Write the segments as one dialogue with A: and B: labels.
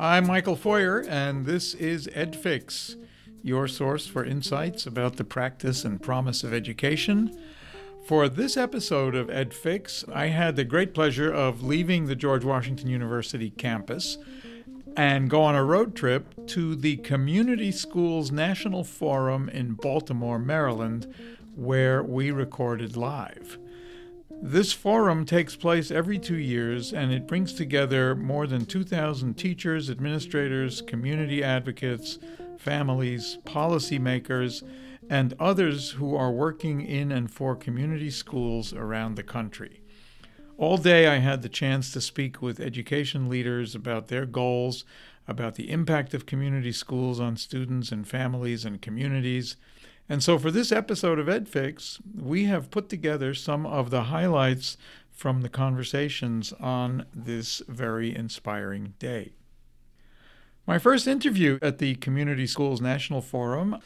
A: I'm Michael Feuer, and this is EdFix, your source for insights about the practice and promise of education. For this episode of EdFix, I had the great pleasure of leaving the George Washington University campus and go on a road trip to the Community Schools National Forum in Baltimore, Maryland, where we recorded live. This forum takes place every two years and it brings together more than 2,000 teachers, administrators, community advocates, families, policymakers, and others who are working in and for community schools around the country. All day, I had the chance to speak with education leaders about their goals, about the impact of community schools on students and families and communities and so for this episode of EdFix, we have put together some of the highlights from the conversations on this very inspiring day. My first interview at the Community Schools National Forum,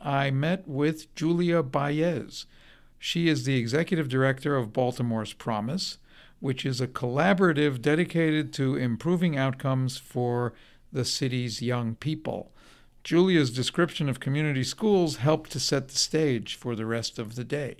A: I met with Julia Baez. She is the executive director of Baltimore's Promise, which is a collaborative dedicated to improving outcomes for the city's young people. Julia's description of community schools helped to set the stage for the rest of the day.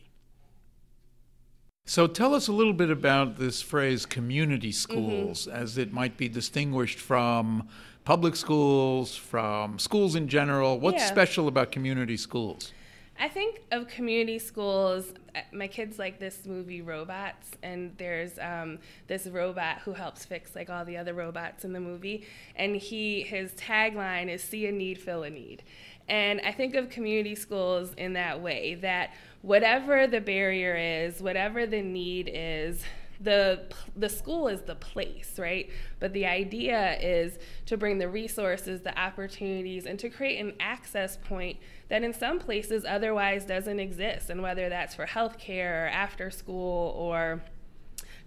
A: So tell us a little bit about this phrase community schools mm-hmm. as it might be distinguished from public schools, from schools in general. What's yeah. special about community schools?
B: I think of community schools. Uh, my kids like this movie Robots, and there's um, this robot who helps fix like all the other robots in the movie, and he his tagline is "See a need, fill a need," and I think of community schools in that way that whatever the barrier is, whatever the need is, the the school is the place, right? But the idea is to bring the resources, the opportunities, and to create an access point that in some places otherwise doesn't exist. And whether that's for healthcare or after school or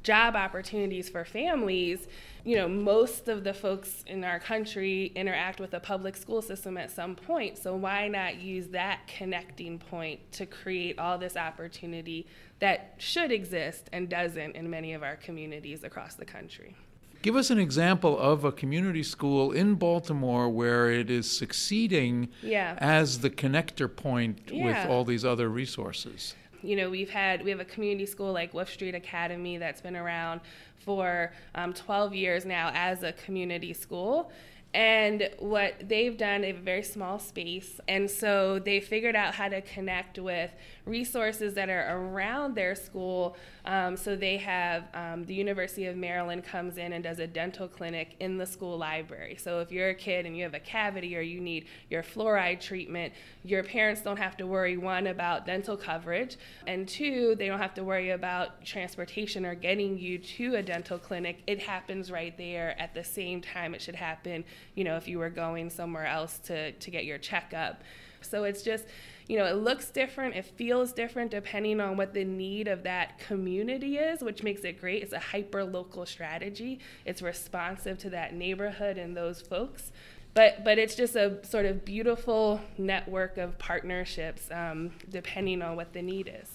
B: job opportunities for families, you know, most of the folks in our country interact with a public school system at some point. So why not use that connecting point to create all this opportunity that should exist and doesn't in many of our communities across the country?
A: Give us an example of a community school in Baltimore where it is succeeding yeah. as the connector point yeah. with all these other resources.
B: You know, we've had we have a community school like Wolf Street Academy that's been around for um, 12 years now as a community school. And what they've done, they have a very small space. And so they figured out how to connect with resources that are around their school. Um, so they have um, the University of Maryland comes in and does a dental clinic in the school library. So if you're a kid and you have a cavity or you need your fluoride treatment, your parents don't have to worry one about dental coverage, and two, they don't have to worry about transportation or getting you to a dental clinic. It happens right there at the same time it should happen. You know, if you were going somewhere else to to get your checkup. So it's just you know, it looks different, it feels different depending on what the need of that community is, which makes it great. It's a hyper local strategy. It's responsive to that neighborhood and those folks. But, but it's just a sort of beautiful network of partnerships um, depending on what the need is.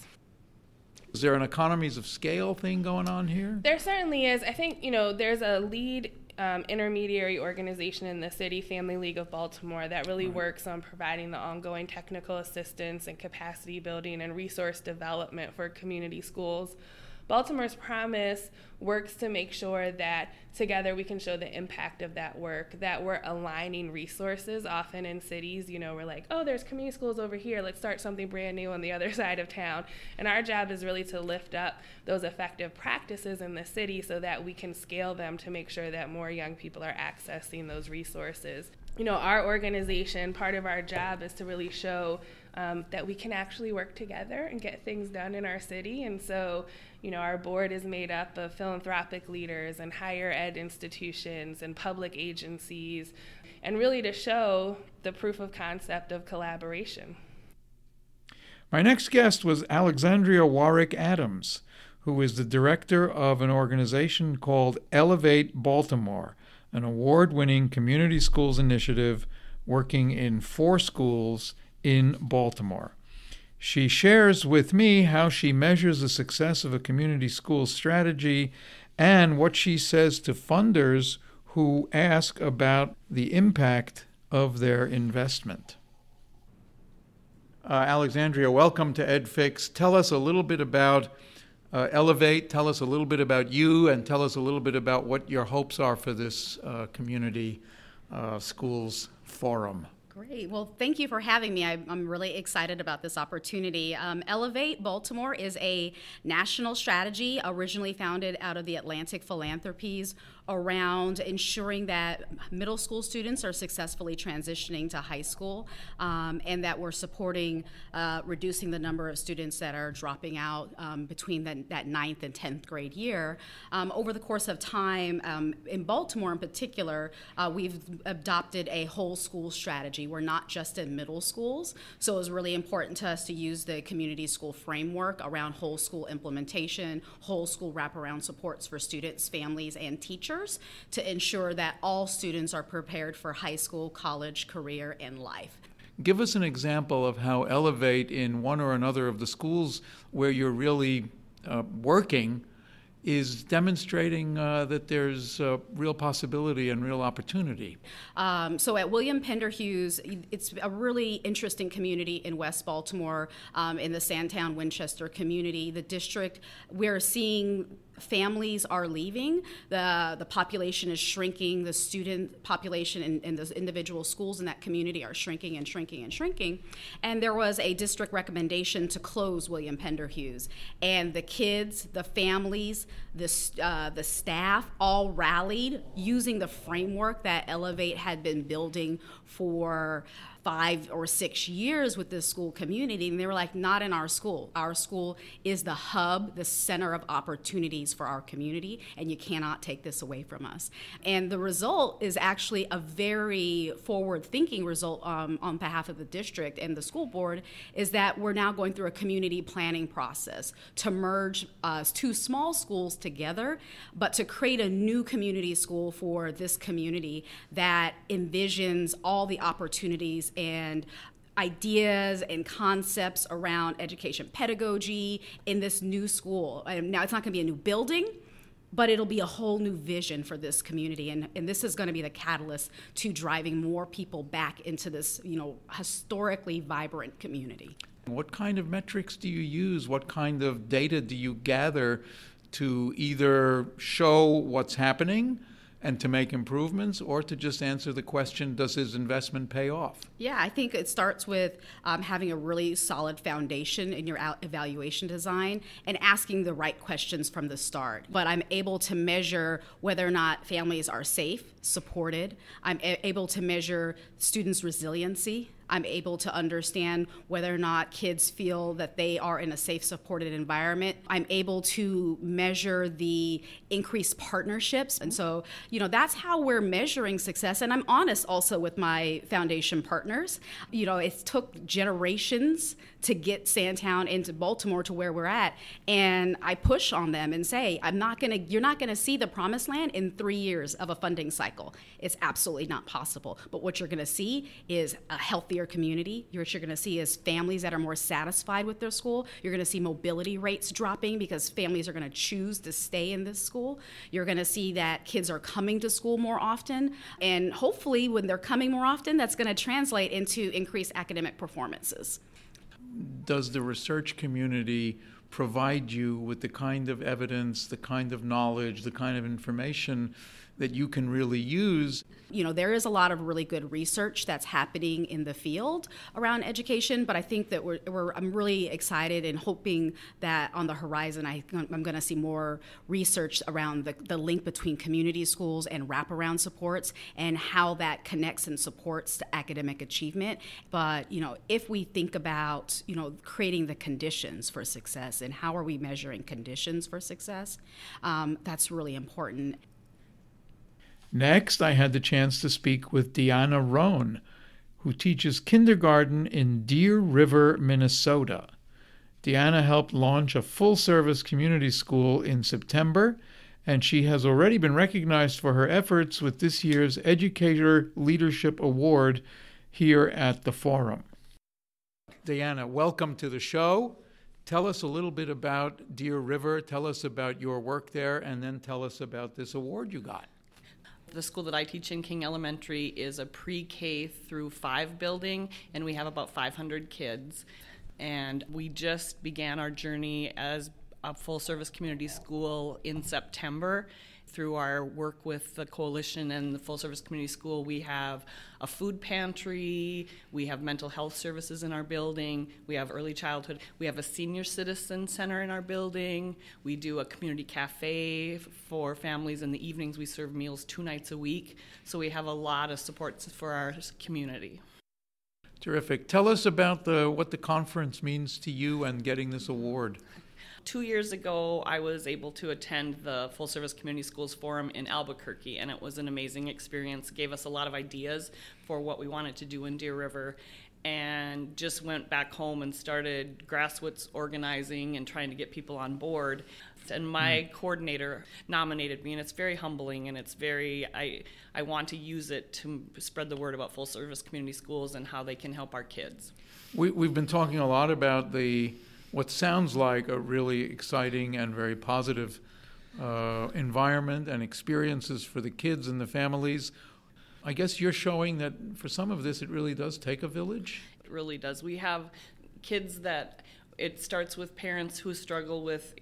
A: Is there an economies of scale thing going on here?
B: There certainly is. I think, you know, there's a lead um, intermediary organization in the city, Family League of Baltimore, that really right. works on providing the ongoing technical assistance and capacity building and resource development for community schools. Baltimore's Promise works to make sure that together we can show the impact of that work, that we're aligning resources. Often in cities, you know, we're like, oh, there's community schools over here, let's start something brand new on the other side of town. And our job is really to lift up those effective practices in the city so that we can scale them to make sure that more young people are accessing those resources. You know, our organization, part of our job is to really show um, that we can actually work together and get things done in our city. And so, you know, our board is made up of philanthropic leaders and higher ed institutions and public agencies, and really to show the proof of concept of collaboration.
A: My next guest was Alexandria Warrick Adams, who is the director of an organization called Elev8 Baltimore, an award winning community schools initiative working in four schools in Baltimore. She shares with me how she measures the success of a community school strategy and what she says to funders who ask about the impact of their investment. Uh, Alexandria, welcome to EdFix. Tell us a little bit about uh, Elev8. Tell us a little bit about you, and tell us a little bit about what your hopes are for this uh, community uh, schools forum.
C: Great. Well, thank you for having me. I, am really excited about this opportunity. Um, Elev8 Baltimore is a national strategy originally founded out of the Atlantic Philanthropies around ensuring that middle school students are successfully transitioning to high school um, and that we're supporting uh, reducing the number of students that are dropping out um, between the, that ninth and 10th grade year. Um, over the course of time, um, in Baltimore in particular, uh, we've adopted a whole school strategy. We're not just in middle schools, so it was really important to us to use the community school framework around whole school implementation, whole school wraparound supports for students, families, and teachers to ensure that all students are prepared for high school, college, career, and life.
A: Give us an example of how Elev8 in one or another of the schools where you're really uh, working is demonstrating uh, that there's uh, real possibility and real opportunity.
C: Um, so at William Pinderhughes, it's a really interesting community in West Baltimore, um, in the Sandtown Winchester community. The district, we're seeing families are leaving, the, the population is shrinking, the student population in, in those individual schools in that community are shrinking and shrinking and shrinking. And there was a district recommendation to close William Pinderhughes. And the kids, the families, the, uh, the staff all rallied using the framework that Elev8 had been building for five or six years with this school community, and they were like, not in our school. Our school is the hub, the center of opportunities for our community, and you cannot take this away from us. And the result is actually a very forward thinking result um, on behalf of the district and the school board is that we're now going through a community planning process to merge uh, two small schools together, but to create a new community school for this community that envisions all the opportunities and ideas and concepts around education pedagogy in this new school. Now, it's not going to be a new building, but it'll be a whole new vision for this community. And, and this is going to be the catalyst to driving more people back into this, you know, historically vibrant community.
A: What kind of metrics do you use? What kind of data do you gather to either show what's happening? And to make improvements or to just answer the question does his investment pay off?
C: Yeah, I think it starts with um, having a really solid foundation in your evaluation design and asking the right questions from the start. But I'm able to measure whether or not families are safe, supported. I'm a- able to measure students' resiliency I'm able to understand whether or not kids feel that they are in a safe, supported environment. I'm able to measure the increased partnerships. And so, you know, that's how we're measuring success. And I'm honest also with my foundation partners. You know, it took generations to get Sandtown into Baltimore to where we're at. And I push on them and say, I'm not to, you're not to see the promised land in three years of a funding cycle. It's absolutely not possible. But what you're to see is a healthier community. What you're to see is families that are more satisfied with their school. You're to see mobility rates dropping because families are to choose to stay in this school. You're to see that kids are coming to school more often. And hopefully, when they're coming more often, that's to translate into increased academic performances.
A: Does the research community provide you with the kind of evidence, the kind of knowledge, the kind of information that you can really use.
C: You know, there is a lot of really good research that's happening in the field around education, but I think that we're, we're I'm really excited and hoping that on the horizon I, am going to see more research around the, the link between community schools and wraparound supports and how that connects and supports to academic achievement. But, you know, if we think about, you know, creating the conditions for success and how are we measuring conditions for success, um, that's really important.
A: Next, I had the chance to speak with Deanna Roan, who teaches kindergarten in Deer River, Minnesota. Deanna helped launch a full service community school in September, and she has already been recognized for her efforts with this year's Educator Leadership Award here at the Forum. Deanna, welcome to the show. Tell us a little bit about Deer River. Tell us about your work there, and then tell us about this award you got.
D: The school that I teach in, King Elementary, is a pre K through 5 building, and we have about 500 kids. And we just began our journey as a full service community school in September through our work with the coalition and the full service community school we have a food pantry we have mental health services in our building we have early childhood we have a senior citizen center in our building we do a community cafe for families in the evenings we serve meals two nights a week. So we have a lot of supports for our community.
A: Terrific. Tell us about the what the conference means to you and getting this award
D: two years ago, I was able to attend the Full Service Community Schools Forum in Albuquerque, and it was an amazing experience. Gave us a lot of ideas for what we wanted to do in Deer River, and just went back home and started grassroots organizing and trying to get people on board. And my mm. coordinator nominated me, and it's very humbling, and it's very I I want to use it to spread the word about full service community schools and how they can help our kids.
A: We, we've been talking a lot about the what sounds like a really exciting and very positive uh, environment and experiences for the kids and the families. I guess you're showing that for some of this, it really does take a village.
D: It really does. We have kids that it starts with parents who struggle with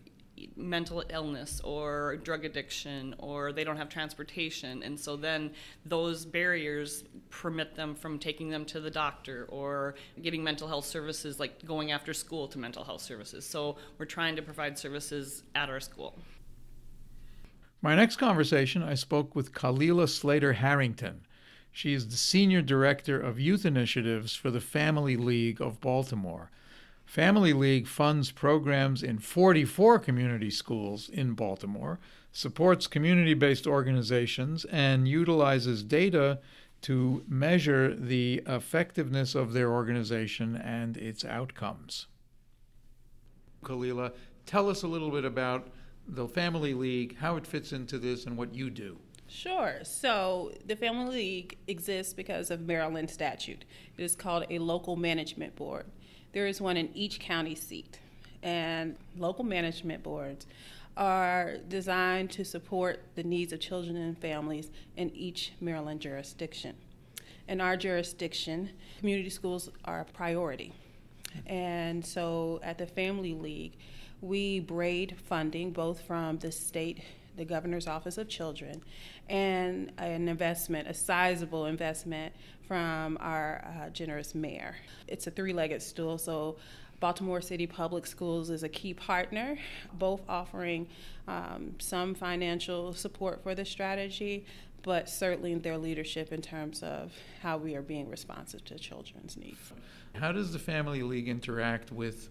D: mental illness or drug addiction or they don't have transportation. And so then those barriers permit them from taking them to the doctor or getting mental health services like going after school to mental health services. So we're trying to provide services at our school.
A: My next conversation i spoke with kalila slater harrington she is the senior director of youth initiatives for the family league of baltimore Family League funds programs in 44 community schools in Baltimore, supports community based organizations, and utilizes data to measure the effectiveness of their organization and its outcomes. Kalila, tell us a little bit about the Family League, how it fits into this, and what you do.
E: Sure. So the Family League exists because of Maryland statute. It is called a local management board. There is one in each county seat. And local management boards are designed to support the needs of children and families in each Maryland jurisdiction. In our jurisdiction, community schools are a priority. And so at the Family League, we braid funding both from the state, the Governor's Office of Children, and an investment, a sizable investment from our uh, generous mayor. It's a three legged stool, so Baltimore City Public Schools is a key partner, both offering um, some financial support for the strategy, but certainly their leadership in terms of how we are being responsive to children's needs.
A: How does the Family League interact with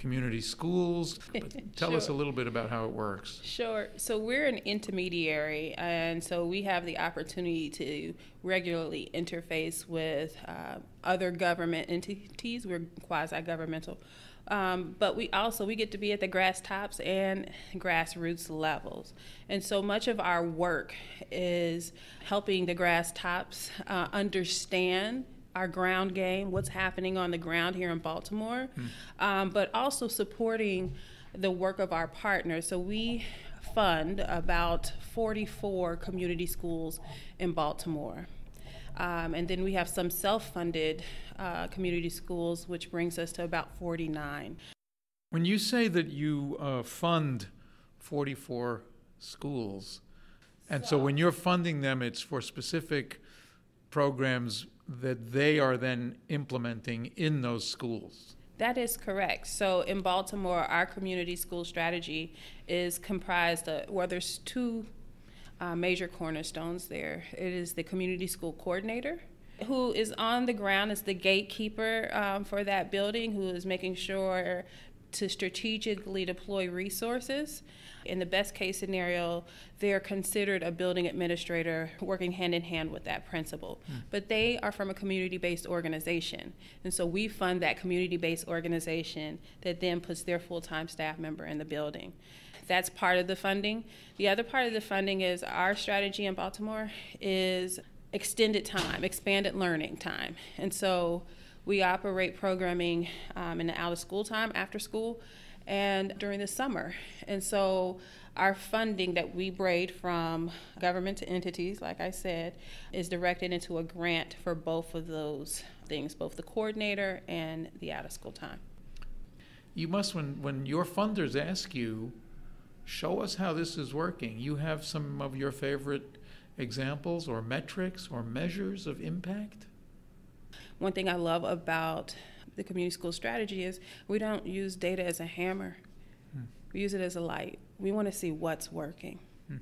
A: community schools. tell sure. us a little bit about how it works.
E: Sure. So we're an intermediary, and so we have the opportunity to regularly interface with uh, other government entities. We're quasi-governmental. Um, but we also we get to be at the grass tops and grassroots levels and so much of our work is helping the grass tops uh, understand our ground game, what's happening on the ground here in Baltimore, mm. um, but also supporting the work of our partners. So we fund about 44 community schools in Baltimore. Um, and then we have some self funded uh, community schools, which brings us to about 49.
A: When you say that you uh, fund 44 schools, and so, so when you're funding them, it's for specific programs that they are then implementing in those schools.
E: That is correct. So in Baltimore, our community school strategy is comprised of, well, there's two uh, major cornerstones there. It is the community school coordinator, who is on the ground as the gatekeeper um, for that building, who is making sure to strategically deploy resources. In the best case scenario, they're considered a building administrator working hand in hand with that principal. Mm. But they are from a community based organization. And so we fund that community based organization that then puts their full time staff member in the building. That's part of the funding. The other part of the funding is our strategy in Baltimore is extended time, expanded learning time. And so we operate programming um, in the out of school time, after school, and during the summer. And so our funding that we braid from government to entities, like I said, is directed into a grant for both of those things, both the coordinator and the out of school time.
A: You must, when, when your funders ask you, show us how this is working, you have some of your favorite examples or metrics or measures of impact?
E: One thing I love about the community school strategy is we don't use data as a hammer. Hmm. We use it as a light. We want to see what's working. Hmm.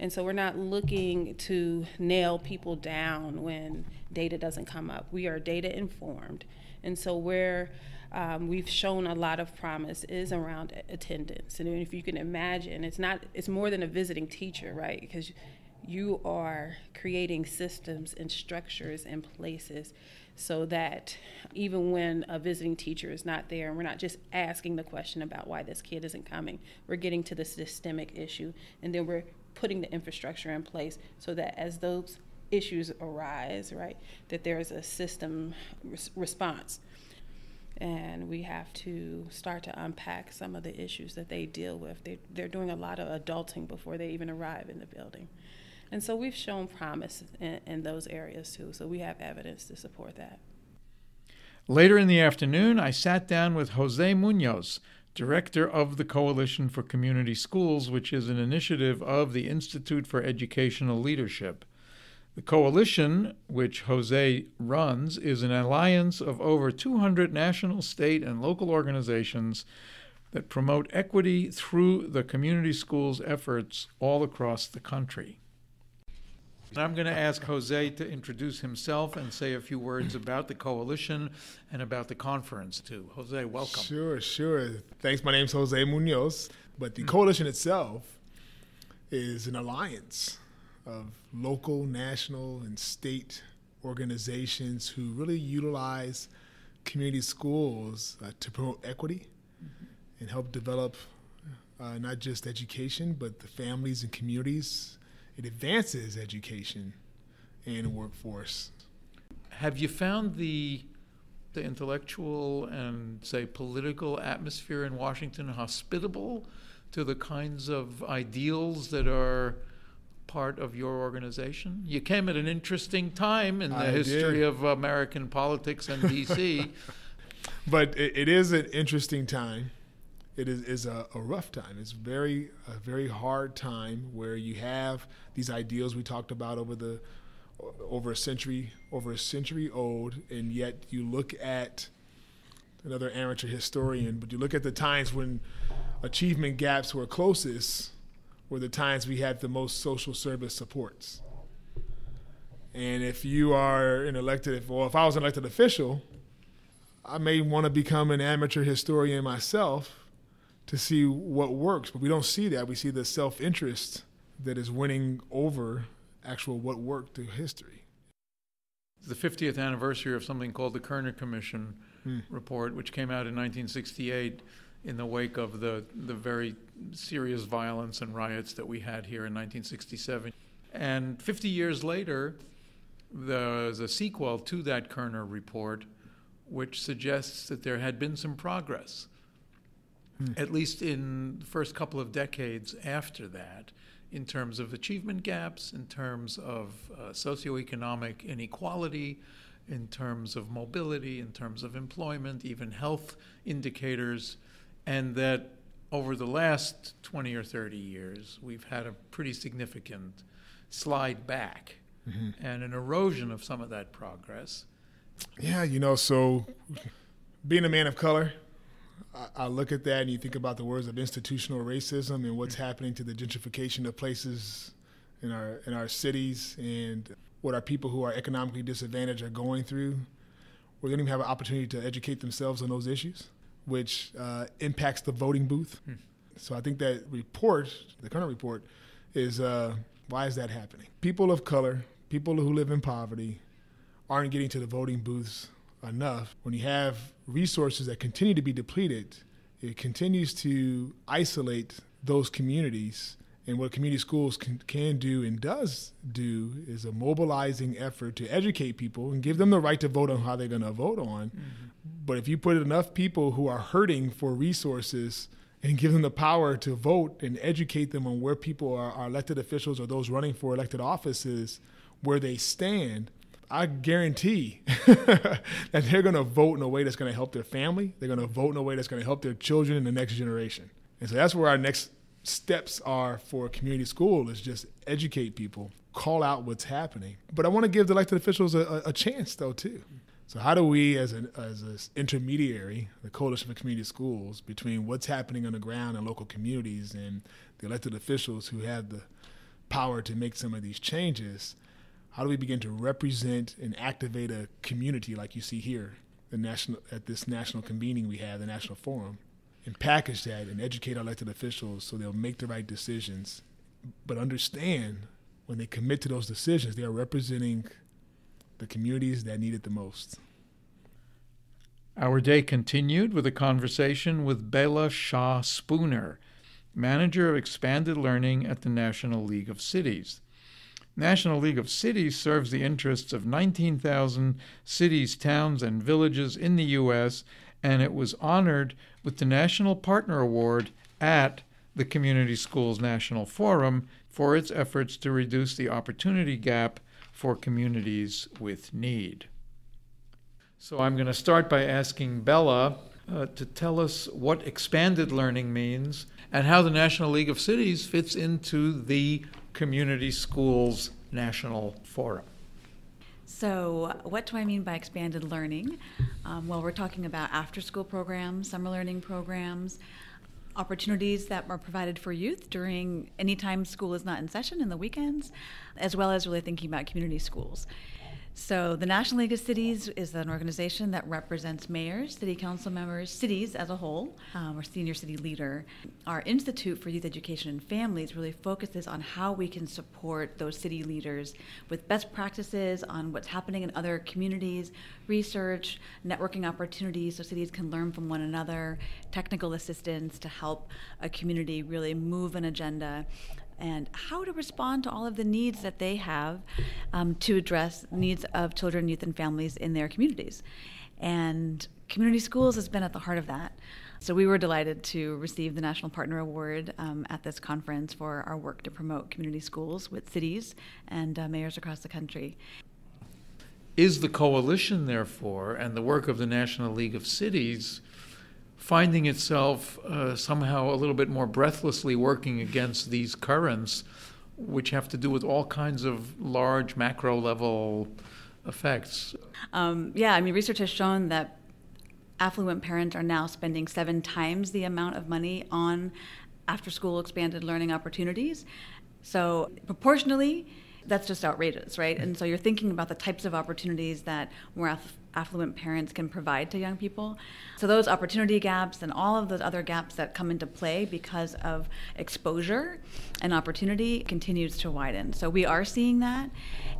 E: And so we're not looking to nail people down when data doesn't come up. We are data informed. And so where um, we've shown a lot of promise is around attendance. And if you can imagine, it's not it's more than a visiting teacher, right? Because you are creating systems and structures and places so that even when a visiting teacher is not there and we're not just asking the question about why this kid isn't coming we're getting to the systemic issue and then we're putting the infrastructure in place so that as those issues arise right that there is a system res- response. And we have to start to unpack some of the issues that they deal with. They, they're doing a lot of adulting before they even arrive in the building and so we've shown promise in, in those areas too. So we have evidence to support that.
A: Later in the afternoon, I sat down with Jose Munoz, director of the Coalition for Community Schools, which is an initiative of the Institute for Educational Leadership. The coalition, which Jose runs, is an alliance of over 200 national, state, and local organizations that promote equity through the community schools' efforts all across the country. I'm going to ask Jose to introduce himself and say a few words about the coalition and about the conference, too. Jose, welcome.
F: Sure, sure. Thanks. My name's Jose Munoz. But the coalition itself is an alliance of local, national, and state organizations who really utilize community schools uh, to promote equity and help develop uh, not just education, but the families and communities it advances education and workforce.
A: Have you found the the intellectual and say political atmosphere in Washington hospitable to the kinds of ideals that are part of your organization? You came at an interesting time in the I history did. of American politics and DC.
F: but it, it is an interesting time it is, is a, a, rough time. It's very a very hard time where you have these ideals we talked about over the over a century over a century old, and yet you look at another amateur historian, but you look at the times when achievement gaps were closest were the times we had the most social service supports. And if you are an elected, well, if I was an elected official, I may want to become an amateur historian myself to see what works. But we don't see that. We see the self interest that is winning over actual what worked through history.
A: The 50th anniversary of something called the Kerner Commission hmm. report, which came out in 1968 in the wake of the, the very serious violence and riots that we had here in 1967. And 50 years later, there's a sequel to that Kerner report, which suggests that there had been some progress Hmm. at least in the first couple of decades after that, in terms of achievement gaps, in terms of uh, socioeconomic inequality, in terms of mobility, in terms of employment, even health indicators, and that over the last 20 or 30 years, we've had a pretty significant slide back mm-hmm. and an erosion of some of that progress.
F: Yeah, you know, so being a man of color, I, look at that and you think about the words of institutional racism and what's happening to the gentrification of places in our in our cities and what our people who are economically disadvantaged are going through. We don't even have an opportunity to educate themselves on those issues, which uh, impacts the voting booth. Hmm. So I think that report, the Kerner report, is uh, why is that happening? People of color, people who live in poverty, aren't getting to the voting booths enough. When you have resources that continue to be depleted, it continues to isolate those communities. And what community schools can, can do and does do is a mobilizing effort to educate people and give them the right to vote on how they're going to vote on, mm-hmm. But if you put enough people who are hurting for resources and give them the power to vote and educate them on where people are, are elected officials or those running for elected offices, where they stand, I guarantee that they're going to vote in a way that's going to help their family. They're going to vote in a way that's going to help their children in the next generation. And so that's where our next steps are for community school is just educate people, call out what's happening. But I want to give the elected officials a, a chance, though, too. So how do we, as an as an intermediary, the Coalition for Community Schools, between what's happening on the ground in local communities and the elected officials who have the power to make some of these changes, how do we begin to represent and activate a community like you see here, the national at this national convening we have, the national forum, and package that and educate our elected officials so they'll make the right decisions, but understand when they commit to those decisions, they are representing the communities that need it the most.
A: Our day continued with a conversation with Bela Shah Spooner, manager of expanded learning at the National League of Cities. National League of Cities serves the interests of 19,000 cities, towns, and villages in the U.S., and it was honored with the National Partner Award at the Community Schools National Forum for its efforts to reduce the opportunity gap for communities with need. So I'm going to start by asking Bela uh, to tell us what expanded learning means and how the National League of Cities fits into the Community Schools National Forum.
G: So, what do I mean by expanded learning? Um, well, we're talking about after school programs, summer learning programs, opportunities that are provided for youth during any time school is not in session in the weekends, as well as really thinking about community schools. So, the National League of Cities is an organization that represents mayors, city council members, cities as a whole, um, or senior city leader. Our Institute for Youth Education and Families really focuses on how we can support those city leaders with best practices on what's happening in other communities, research, networking opportunities so cities can learn from one another, technical assistance to help a community really move an agenda and how to respond to all of the needs that they have um, to address needs of children, youth, and families in their communities. And community schools has been at the heart of that. So we were delighted to receive the National Partner Award um, at this conference for our work to promote community schools with cities and uh, mayors across the country.
A: Is the coalition, therefore, and the work of the National League of Cities finding itself uh, somehow a little bit more breathlessly working against these currents, which have to do with all kinds of large macro level effects.
G: Um, yeah, I mean, research has shown that affluent parents are now spending seven times the amount of money on after school expanded learning opportunities. So, proportionally, that's just outrageous, right? And so you're thinking about the types of opportunities that more aff- affluent parents can provide to young people. So those opportunity gaps and all of those other gaps that come into play because of exposure and opportunity continues to widen. So we are seeing that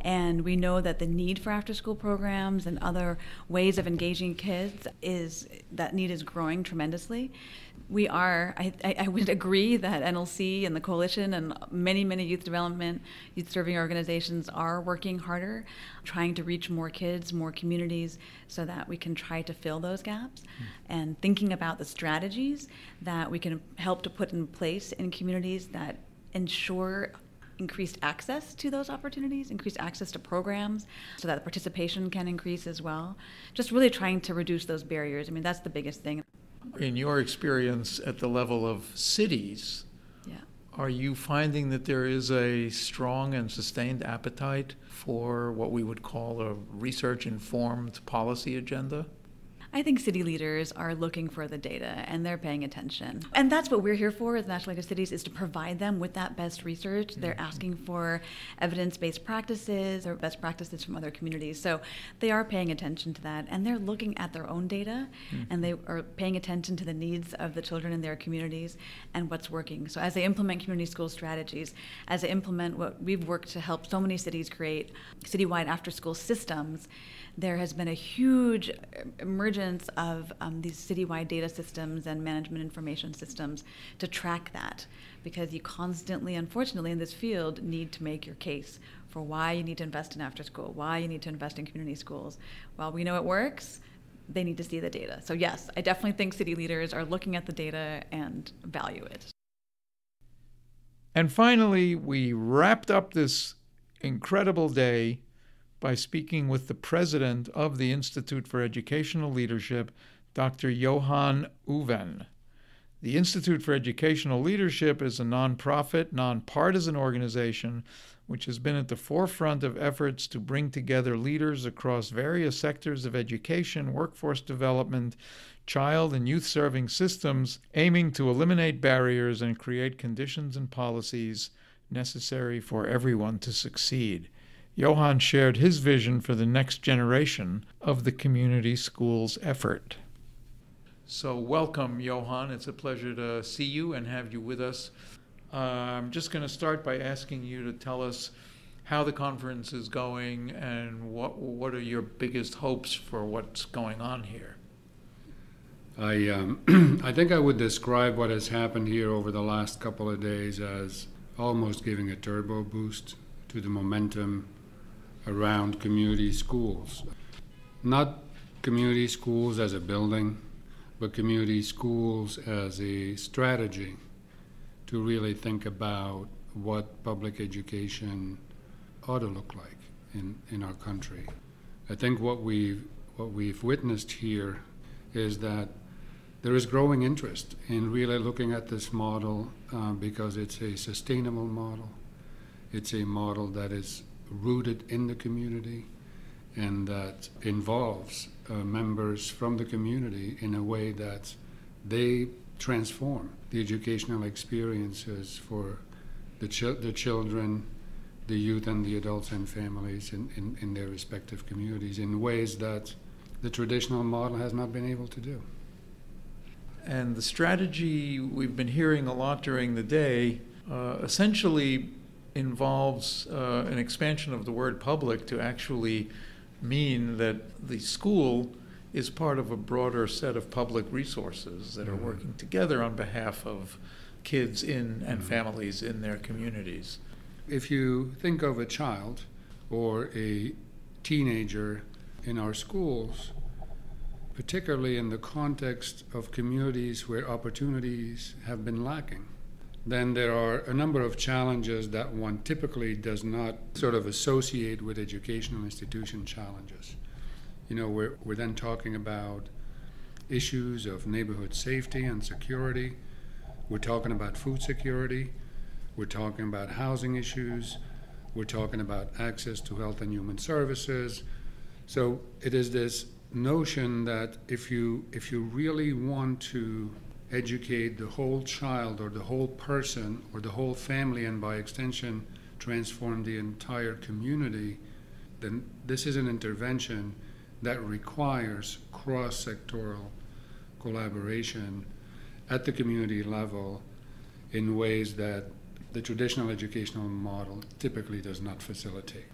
G: and we know that the need for after school programs and other ways of engaging kids is that need is growing tremendously we are, I, I, would agree that NLC and the coalition and many, many youth development, youth serving organizations are working harder, trying to reach more kids, more communities, so that we can try to fill those gaps. Mm. And thinking about the strategies that we can help to put in place in communities that ensure increased access to those opportunities, increased access to programs so that the participation can increase as well. Just really trying to reduce those barriers. I mean, that's the biggest thing
A: in your experience at the level of cities,
G: yeah.
A: are you finding that there is a strong and sustained appetite for what we would call a research informed policy agenda?
G: I think city leaders are looking for the data and they're paying attention. And that's what we're here for as National League of Cities is to provide them with that best research. They're mm-hmm. asking for evidence-based practices or best practices from other communities. So they are paying attention to that and they're looking at their own data mm-hmm. and they are paying attention to the needs of the children in their communities and what's working. So as they implement community school strategies, as they implement what we've worked to help so many cities create citywide after school systems, there has been a huge emergence of um, these citywide data systems and management information systems to track that because you constantly, unfortunately, in this field, need to make your case for why you need to invest in after school, why you need to invest in community schools. While we know it works, they need to see the data. So, yes, I definitely think city leaders are looking at the data and value it.
A: And finally, we wrapped up this incredible day by speaking with the president of the Institute for Educational Leadership, Dr. Johan Uvin. The Institute for Educational Leadership is a nonprofit, nonpartisan organization which has been at the forefront of efforts to bring together leaders across various sectors of education, workforce development, child and youth serving systems, aiming to eliminate barriers and create conditions and policies necessary for everyone to succeed. Johan shared his vision for the next generation of the community schools effort. So, welcome, Johan. It's a pleasure to see you and have you with us. Uh, I'm just going to start by asking you to tell us how the conference is going and what what are your biggest hopes for what's going on here.
H: I um, I think I would describe what has happened here over the last couple of days as almost giving a turbo boost to the momentum around community schools. Not community schools as a building, but community schools as a strategy to really think about what public education ought to look like in, in our country. I think what we've, what we've witnessed here is that there is growing interest in really looking at this model uh, because it's a sustainable model. It's a model that is rooted in the community and that involves uh, members from the community in a way that they transform the educational experiences for the, ch- the children, the youth, and the adults and families in, in, in their respective communities in ways that the traditional model has not been able to do.
A: And the strategy we've been hearing a lot during the day uh, essentially involves uh, an expansion of the word public to actually mean that the school is part of a broader set of public resources that are
H: Mhm.
A: working together on behalf of kids in and
H: Mhm.
A: families in their communities.
H: If you think of a child or a teenager in our schools, particularly in the context of communities where opportunities have been lacking, then there are a number of challenges that one typically does not sort of associate with educational institution challenges. You know, we're, we're then talking about issues of neighborhood safety and security. We're talking about food security. We're talking about housing issues. We're talking about access to health and human services. So it is this notion that if you if you really want to educate the whole child or the whole person or the whole family and by extension transform the entire community, then this is an intervention that requires cross sectoral collaboration at the community level in ways that the traditional educational model typically does not facilitate.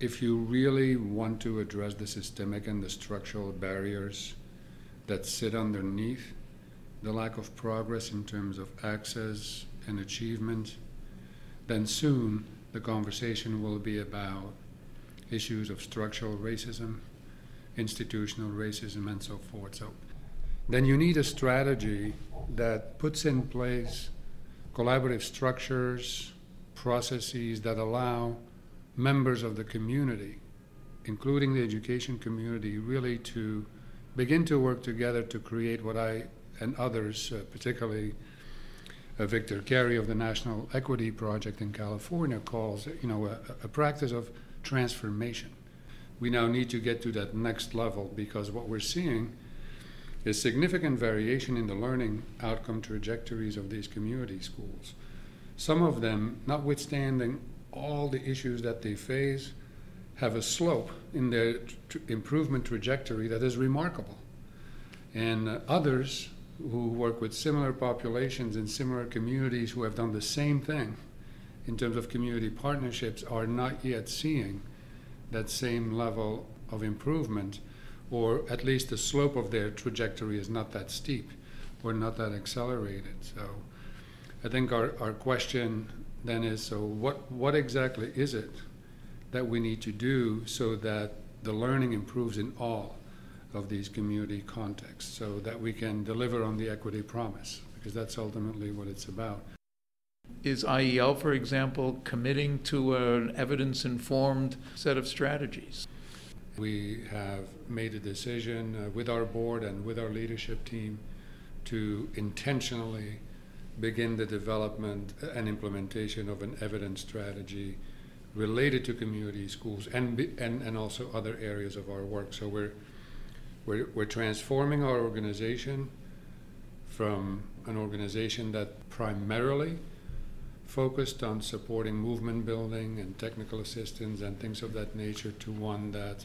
H: If you really want to address the systemic and the structural barriers that sit underneath the lack of progress in terms of access and achievement, then soon the conversation will be about issues of structural racism, institutional racism, and so forth. So then you need a strategy that puts in place collaborative structures, processes that allow members of the community, including the education community, really to begin to work together to create what I and others, uh, particularly uh, Victor Cary of the National Equity Project in California, calls you know a, a practice of transformation. We now need to get to that next level because what we're seeing is significant variation in the learning outcome trajectories of these community schools. Some of them, notwithstanding all the issues that they face, have a slope in their improvement trajectory that is remarkable. And uh, others who work with similar populations in similar communities who have done the same thing in terms of community partnerships are not yet seeing that same level of improvement, or at least the slope of their trajectory is not that steep or not that accelerated. So I think our, our question then is so what, what exactly is it that we need to do so that the learning improves in all of these community contexts so that we can deliver on the equity promise, because that's ultimately what it's about.
A: Is IEL, for example, committing to an evidence informed set of strategies?
H: We have made a decision uh, with our board and with our leadership team to intentionally begin the development and implementation of an evidence strategy related to community schools and, and, and also other areas of our work. So we're, we're, we're transforming our organization from an organization that primarily focused on supporting movement building and technical assistance and things of that nature to one that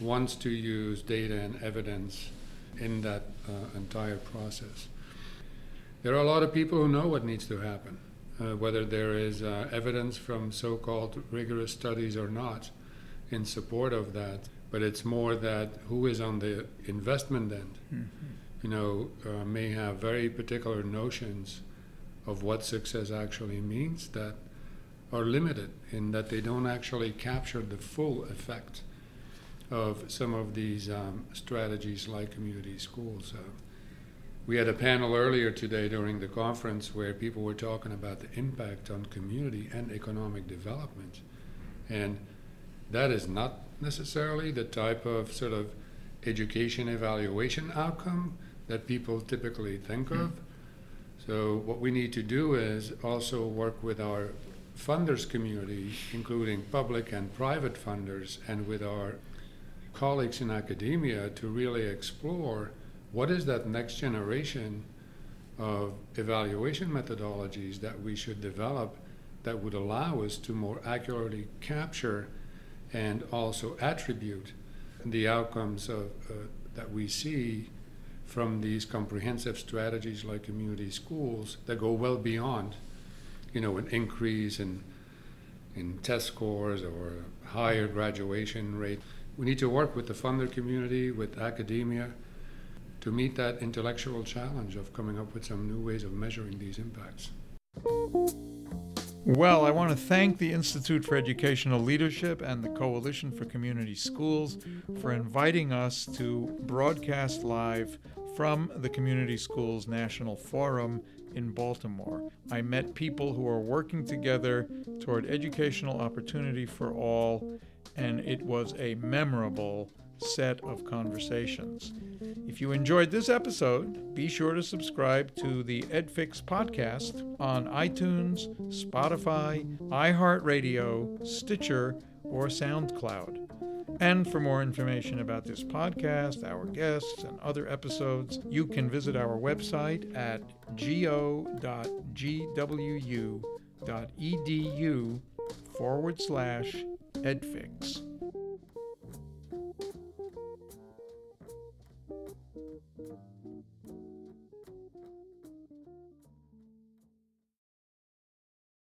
H: wants to use data and evidence in that uh, entire process. There are a lot of people who know what needs to happen, uh, whether there is uh, evidence from so called rigorous studies or not in support of that. But it's more that who is on the investment end, mm-hmm. you know, uh, may have very particular notions of what success actually means that are limited in that they don't actually capture the full effect of some of these um, strategies like community schools. Uh, we had a panel earlier today during the conference where people were talking about the impact on community and economic development. And that is not necessarily the type of sort of education evaluation outcome that people typically think hmm. of. So, what we need to do is also work with our funders community, including public and private funders, and with our colleagues in academia to really explore what is that next generation of evaluation methodologies that we should develop that would allow us to more accurately capture and also attribute the outcomes of, uh, that we see from these comprehensive strategies like community schools that go well beyond, you know, an increase in in test scores or higher graduation rate. We need to work with the funder community, with academia, to meet that intellectual challenge of coming up with some new ways of measuring these impacts.
A: Well, I want to thank the Institute for Educational Leadership and the Coalition for Community Schools for inviting us to broadcast live from the Community Schools National Forum in Baltimore. I met people who are working together toward educational opportunity for all and it was a memorable set of conversations. If you enjoyed this episode, be sure to subscribe to the EdFix podcast on iTunes, Spotify, iHeartRadio, Stitcher, or SoundCloud. And for more information about this podcast, our guests, and other episodes, you can visit our website at go.gwu.edu forward slash EdFix.